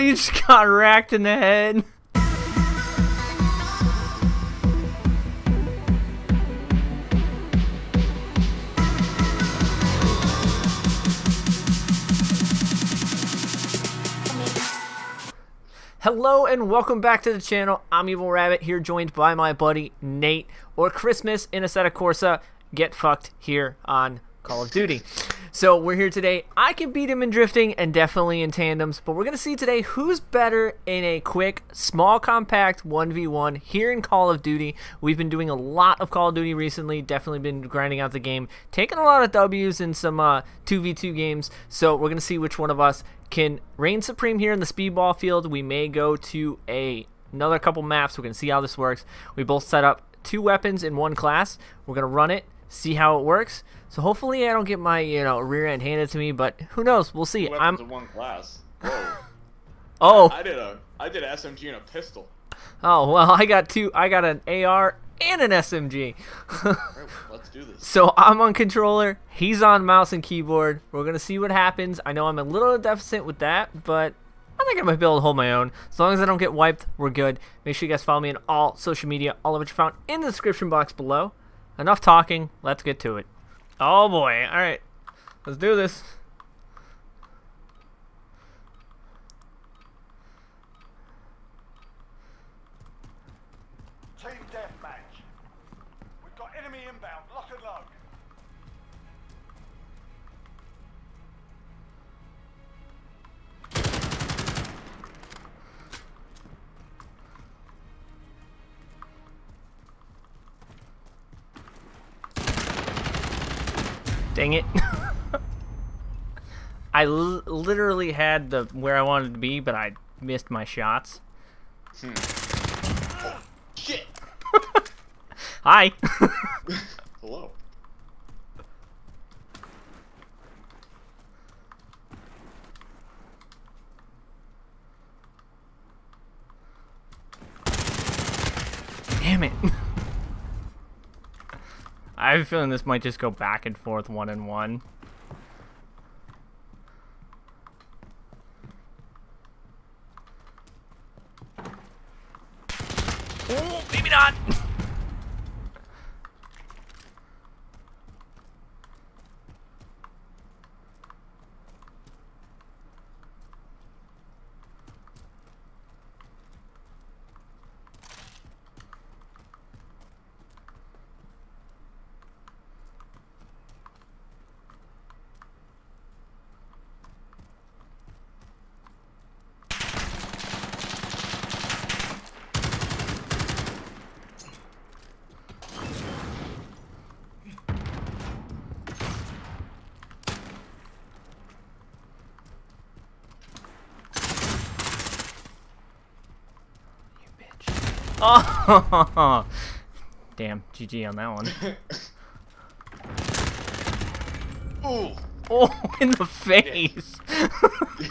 you just got racked in the head. Hello and welcome back to the channel. I'm Evil Rabbit here joined by my buddy Nate or Christmas in Assetto Corsa. Get fucked here on Call of Duty. So we're here today. I can beat him in drifting and definitely in tandems, but we're going to see today who's better in a quick, small, compact 1v1 here in Call of Duty. We've been doing a lot of Call of Duty recently, definitely been grinding out the game, taking a lot of W's in some uh, 2v2 games, so we're going to see which one of us can reign supreme here in the speedball field. We may go to a another couple maps. We're going to see how this works. We both set up two weapons in one class. We're going to run it, see how it works. So hopefully I don't get my, you know, rear end handed to me, but who knows? We'll see. I'm one class. Whoa. Oh. I did a I did an SMG and a pistol. Oh, well, I got two. I got an AR and an SMG. Alright, let's do this. So I'm on controller, he's on mouse and keyboard. We're gonna see what happens. I know I'm a little deficient with that, but I think I might be able to hold my own. As long as I don't get wiped, we're good. Make sure you guys follow me on all social media, all of which are found in the description box below. Enough talking, let's get to it. Oh boy, alright. Let's do this. Dang it. I l literally had the where I wanted to be, but I missed my shots. Hmm. Shit! Hi. Hello. Damn it. I have a feeling this might just go back and forth one and one. Oh, maybe not. You bitch. Oh, damn. GG on that one. Ooh! Oh, in the face.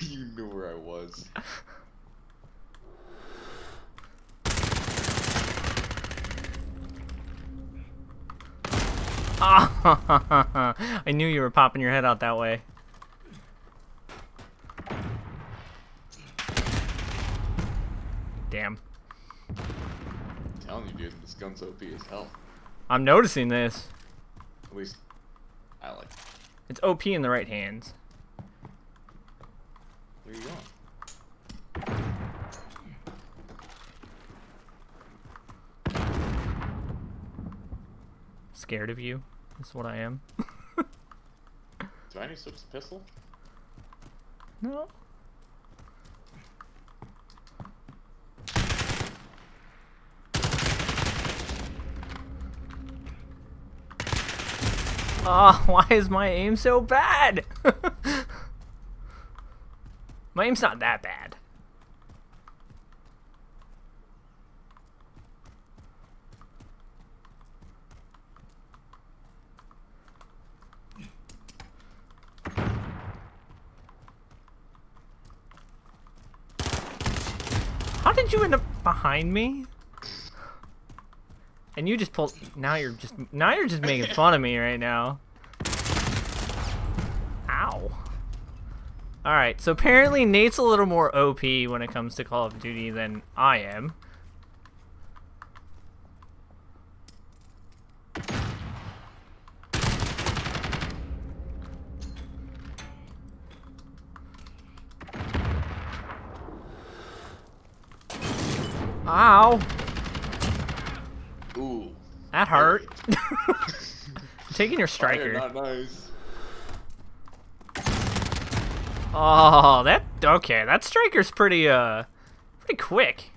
you knew where I was. Ah, I knew you were popping your head out that way. Damn. I'm telling you, dude, this gun's OP as hell. I'm noticing this. At least, I like it. It's OP in the right hands. Where you going? Scared of you. That's what I am. Do I need to switch the pistol? No. Oh, why is my aim so bad? my aim's not that bad. How did you end up behind me? And you just pulled. Now you're just. Now you're just making fun of me right now. Ow. Alright, so apparently Nate's a little more OP when it comes to Call of Duty than I am. Ow! That hurt. Taking your Fire, striker. not nice. Oh, that okay. That striker's pretty uh pretty quick.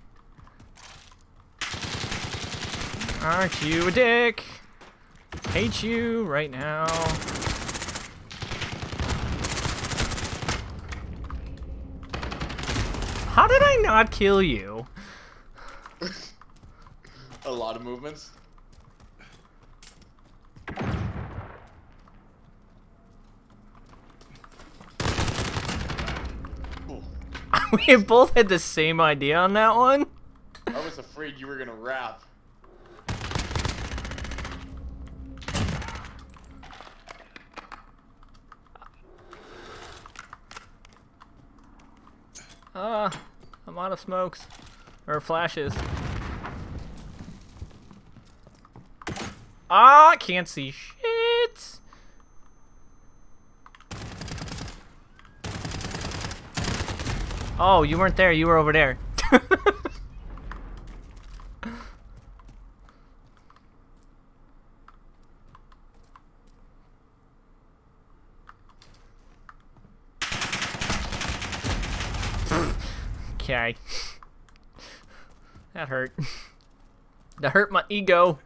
Aren't you a dick? Hate you right now. How did I not kill you? A lot of movements. we both had the same idea on that one. I was afraid you were gonna rap. Uh, I'm out of smokes. Or flashes. Ah, I can't see shit. Oh, you weren't there. You were over there. okay. That hurt. That hurt my ego.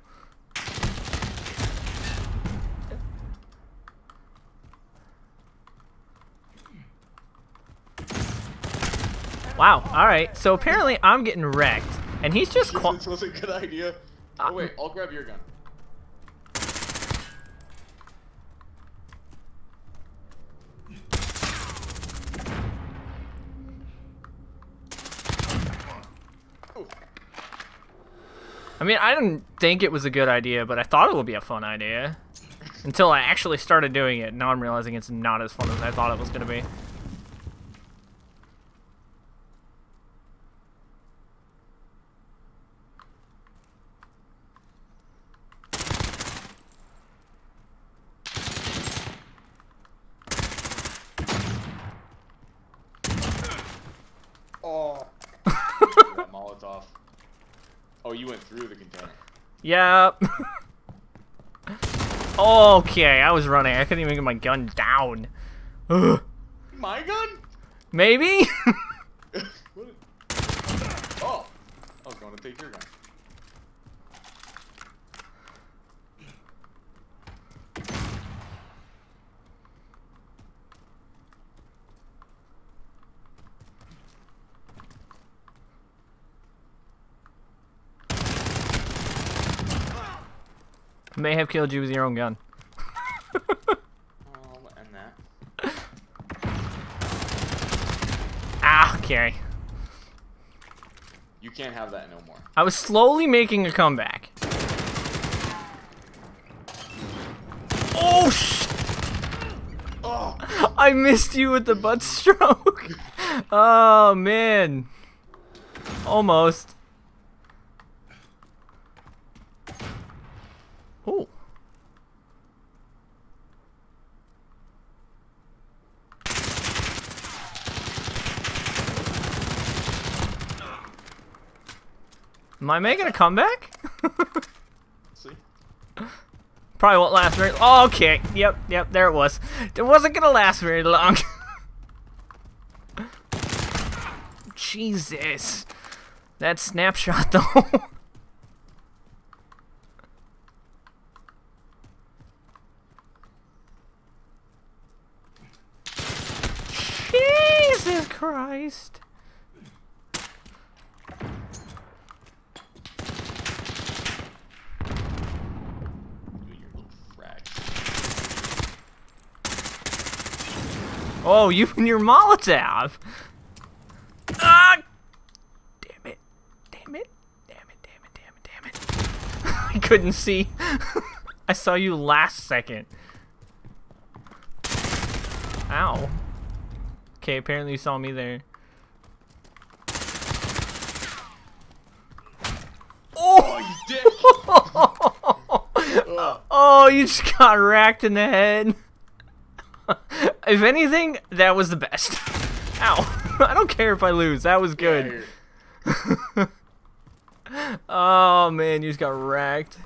Wow. All right. So apparently I'm getting wrecked, and he's just. This was a good idea. Uh, Oh wait, I'll grab your gun. I mean, I didn't think it was a good idea, but I thought it would be a fun idea. Until I actually started doing it. Now I'm realizing it's not as fun as I thought it was going to be. Oh. that Molotov. Oh, you went through the container. Yep. okay, I was running. I couldn't even get my gun down. Ugh. My gun? Maybe? Oh, I was going to take your gun. May have killed you with your own gun. And that. Ah, okay. You can't have that no more. I was slowly making a comeback. Oh, sh- Oh, I missed you with the butt stroke. oh, man. Almost. Oh. Am I making a comeback? see? Probably won't last very. Oh, okay. Yep, yep. There it was. It wasn't gonna last very long. Jesus, that snapshot though. Jesus Christ. Do your little frag. Oh, you and your Molotov. Ah! Damn it. Damn it. Damn it, damn it, damn it, damn it. I couldn't see. I saw you last second. Ow. Okay, apparently you saw me there. Oh, you dick! Oh, you just got racked in the head. If anything, that was the best. Ow. I don't care if I lose. That was good. Here. Oh man, you just got racked.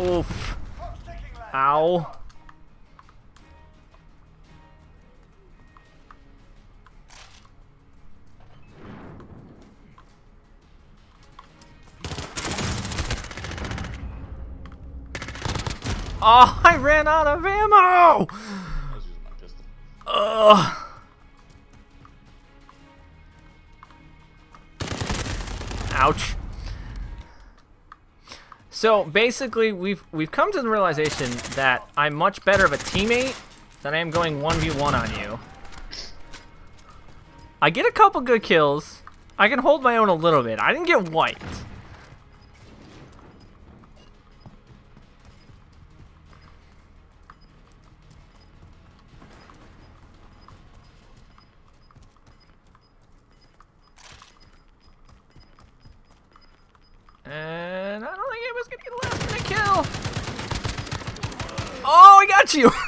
Oof. Clock's ticking, lad. Ow. Oh, I ran out of ammo! Ugh. Ouch. So basically, we've we've come to the realization that I'm much better of a teammate than I am going 1v1 on you. I get a couple good kills. I can hold my own a little bit. I didn't get wiped. And I don't think I was gonna get a last minute kill. Oh, I got you.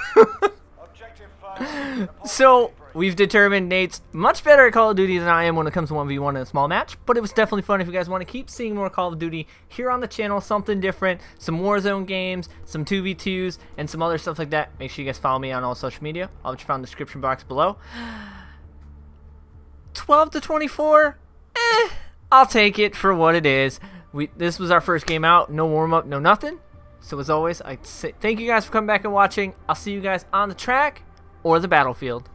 So we've determined Nate's much better at Call of Duty than I am when it comes to 1v1 in a small match, but it was definitely fun if you guys want to keep seeing more Call of Duty here on the channel, something different, some Warzone games, some 2v2s, and some other stuff like that. Make sure you guys follow me on all social media. I'll let you find in the description box below. 12 to 24, eh, I'll take it for what it is. We this was our first game out, no warm up, no nothing. So as always, I say thank you guys for coming back and watching. I'll see you guys on the track or the battlefield.